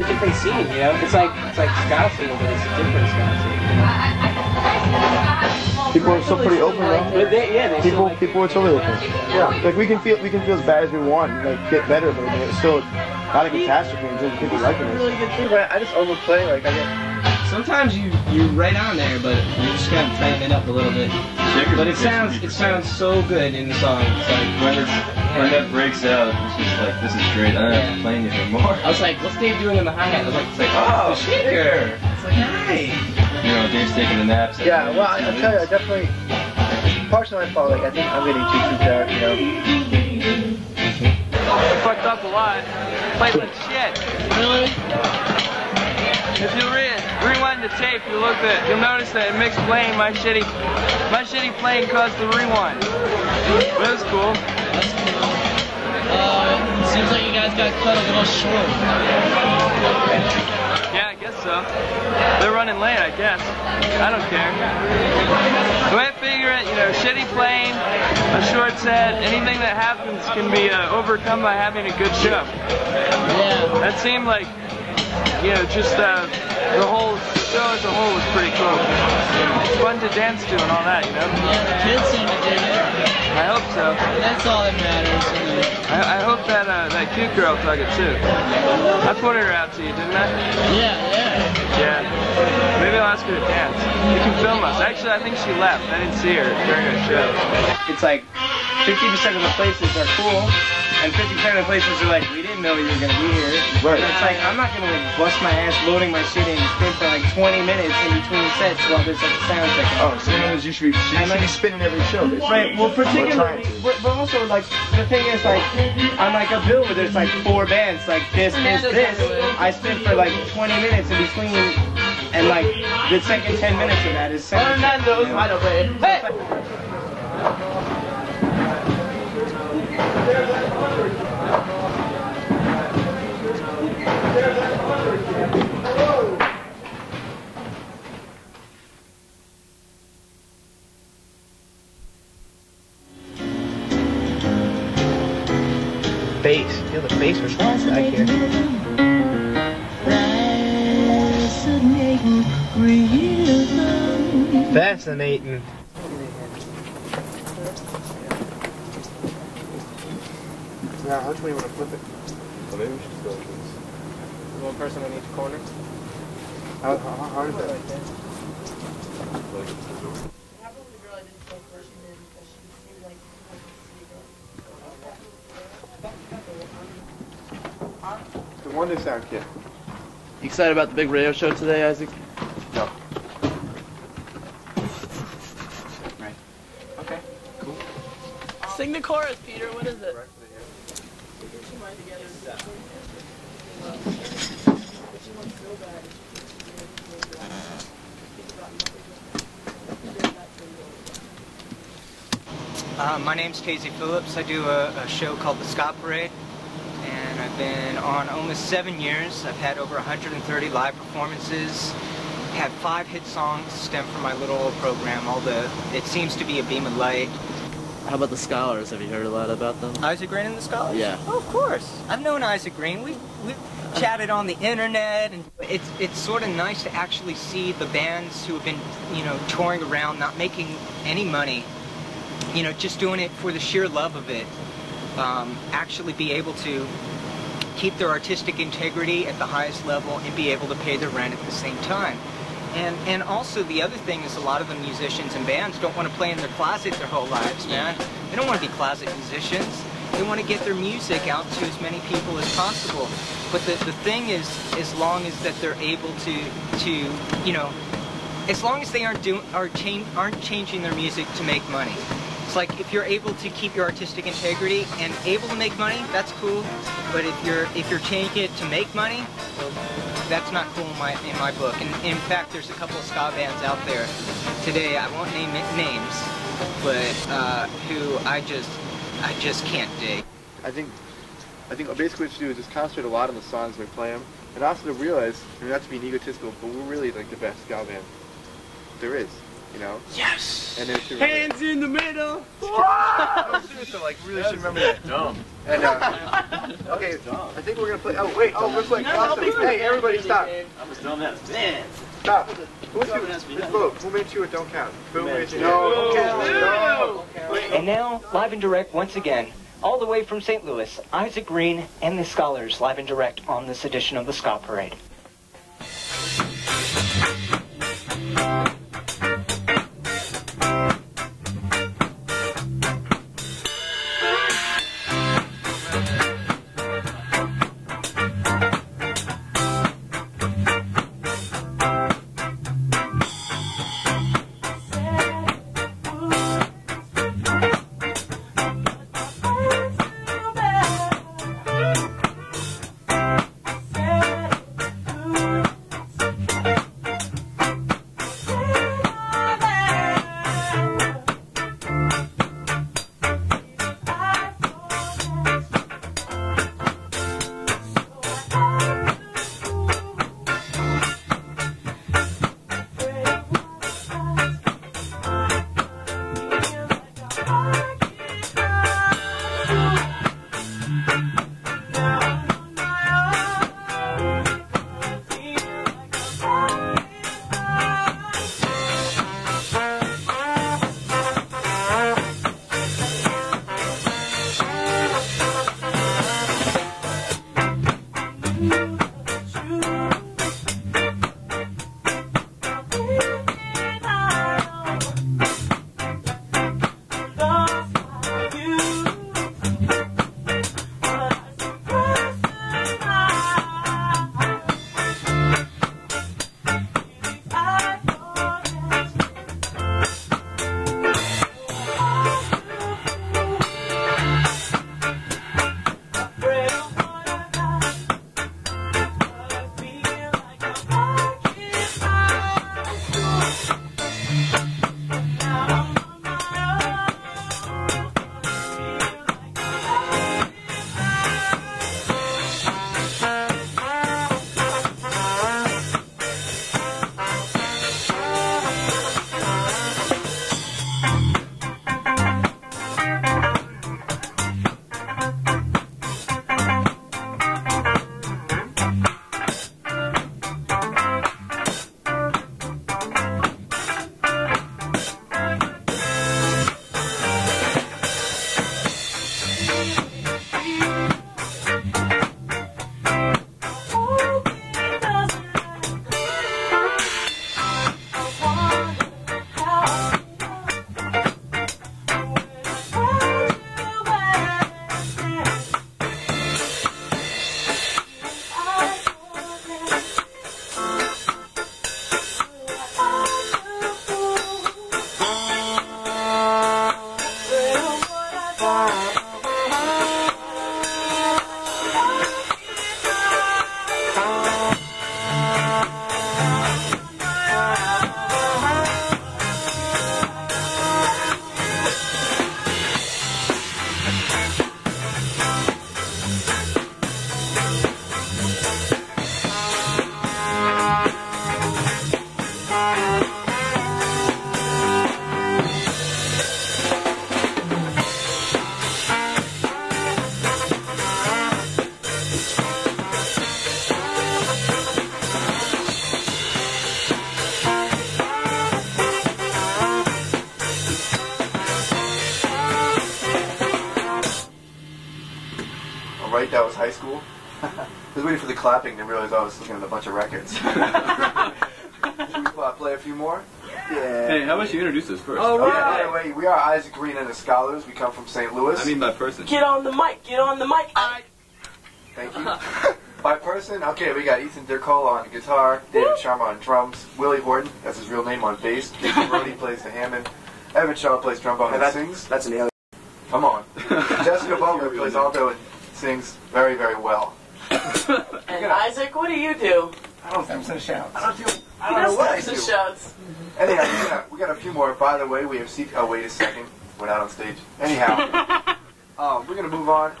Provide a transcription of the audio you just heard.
a different scene, you know? It's like it's like ska scene, but it's a different ska scene. People are still pretty open, though. But they, yeah, they People, still like, people are totally open. Yeah, like we can feel, we can feel as bad as we want, and, like get better, but it's still not a catastrophe until people liking it. really good too, but I just overplay. Like I get. Sometimes you you're right on there, but you just gotta tighten it up a little bit. But it sounds it sounds so good in the song. It's like When, it's, when that breaks out, it's just like, this is great. I don't have to play anything more. I was like, what's Dave doing in the hi hat? I was like, It's like, oh, oh the shaker. It's like, hey. You know, Dave's taking the naps. Yeah, well, I, I'll tell you, I definitely. Partially my fault. Like I think I'm getting too too out. You know. I fucked up a lot. Played like shit. Really? If you re- rewind the tape, you look at, you'll notice that it mixed playing my shitty, my shitty playing caused the rewind. But it was cool. Uh, seems like you guys got cut a little short. Yeah, I guess so. They're running late, I guess. I don't care. The way I figure it, you know, shitty plane, a short set, anything that happens can be uh, overcome by having a good show. Yeah. That seemed like, you know, just uh, the whole show as a whole was pretty cool. It's fun to dance to and all that, you know? Yeah, the kids seem to dig it. I hope so. That's all that matters. I, I hope that uh, that cute girl dug it too. I pointed her out to you, didn't I? Yeah, yeah. Yeah. Maybe I'll ask her to dance. You can film us. Actually, I think she left. I didn't see her during her show. It's like 50% of the places are cool, and 50% of the places are like, we didn't know you were gonna be here. Right. And it's like, I'm not gonna like bust my ass loading my shit in spin for like 20 minutes in between sets while there's like a sound check. Oh, so that means you should be, you should be spinning every show. basically. Right, well, particularly, but, but also, like, the thing is, like, on, like, a bill where there's, like, four bands, like, this, this, this, I spin for, like, 20 minutes in between, and, like, the second 10 minutes of that is sound check, you know? Hey! Bass, feel the bass response back here. Fascinating. Now, how much way you want to flip it? Well, maybe we should go with this. One person on each corner. How, how, how hard is that? The Wonder Sound kit. You excited about the big radio show today, Isaac? No. Right. Okay. Cool. Sing the chorus, Peter. What is it? Uh, my name's Tazy Phillips. I do a, a show called The Ska Parade, and I've been on almost seven years. I've had over 130 live performances. Had five hit songs stem from my little old program. All the it seems to be a beam of light. How about the Skalars? Have you heard a lot about them? Isaac Green and the Skalars. Yeah. Oh, of course. I've known Isaac Green. We we chatted on the internet, and it's it's sort of nice to actually see the bands who have been you know touring around, not making any money, you know, just doing it for the sheer love of it, um, actually be able to keep their artistic integrity at the highest level and be able to pay their rent at the same time. And and also the other thing is a lot of the musicians and bands don't want to play in their closet their whole lives, man. They don't want to be closet musicians. They want to get their music out to as many people as possible. But the, the thing is, as long as that they're able to to you know, as long as they aren't doing are change aren't changing their music to make money. It's like if you're able to keep your artistic integrity and able to make money, that's cool. But if you're if you're changing it to make money, that's not cool in my in my book. And in fact, there's a couple of ska bands out there today. I won't name names, but uh, who I just I just can't dig. I think, I think basically what you do is just concentrate a lot on the songs we play them, and also to realize, I mean, not to be egotistical, but we're really like the best ska band there is. You know. Yes. And then she Hands in the middle. so like really should remember that. Dumb. And uh, okay, I think we're gonna play. Oh wait, oh real quick. Also, hey everybody, stop, I'm as dumb as man. stop. Who's you? Let's vote. Who made you or don't count? Who made you? No, don't count. No. And now, live and direct once again, all the way from St. Louis, Isaac Green and the Skalars live and direct on this edition of the Ska Parade. I was waiting for the clapping to realize I was looking at a bunch of records. Should we uh, play a few more? Yeah. Hey, how about you introduce us first? Oh, yeah, by the way, we are Isaac Green and the Skalars. We come from St. Louis. I mean by person. Get on the mic. Get on the mic. I Thank you. By person, okay, we got Ethan Dirkol on guitar, David Sharma on drums, Willie Horton, that's his real name, on bass, Jason Brody plays the Hammond, Evan Shaw plays trombone and sings. That's an alien. Come on. Jessica Butler plays alto and sings very, very well. And Isaac, what do you do? I don't think so. Shout. I don't do. I don't know what I types of do. shouts. Anyhow, we got, we got a few more. By the way, we have C. Oh, wait a second. We're not on stage. Anyhow, um, we're gonna move on.